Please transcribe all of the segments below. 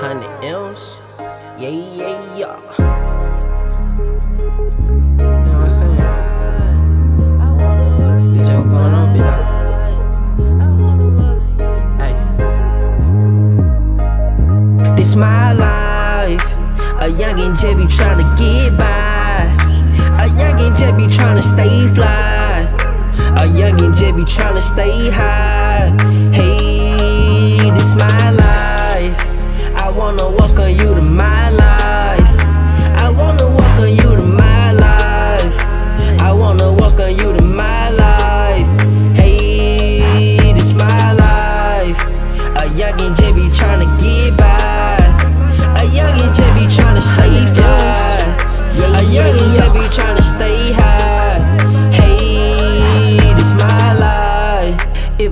Hunnid M'z, yeah, yeah, yeah. You know what I'm saying? DJ, what going on, bit up? Hey. This my life. A youngin' just be tryna get by. A youngin' just be tryna stay fly. A and be tryna stay high.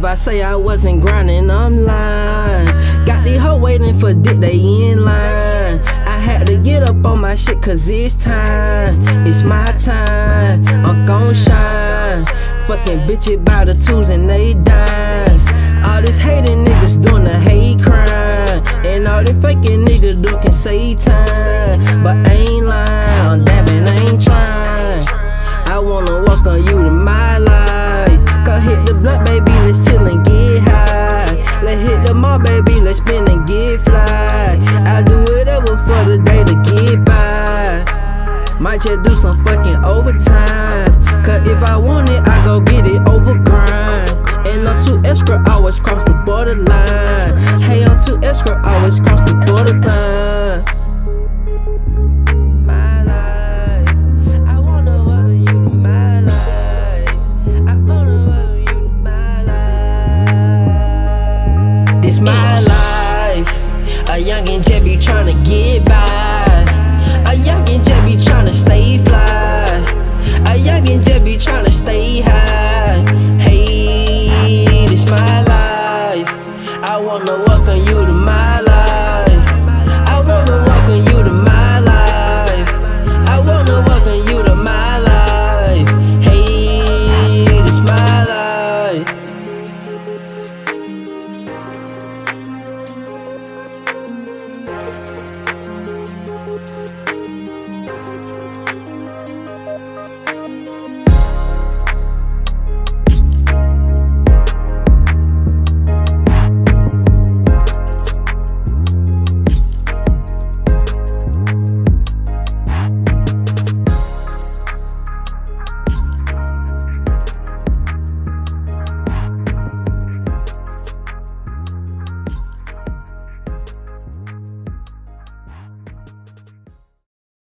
If I say I wasn't grinding, I'm lying. Got the hoe waiting for dick, they in line. I had to get up on my shit, cause it's time. It's my time. I'm gon' shine. Fucking bitches by the twos and they dimes. All this hating niggas doing the hate crime. And all the faking niggas do can say time. But I ain't lying, I'm might just do some fucking overtime. Cause if I want it, I go get it over grind. And I'm too extra, always cross the borderline. Hey, I'm too extra, always cross the borderline. This my life, a young and Jebby trying to get by.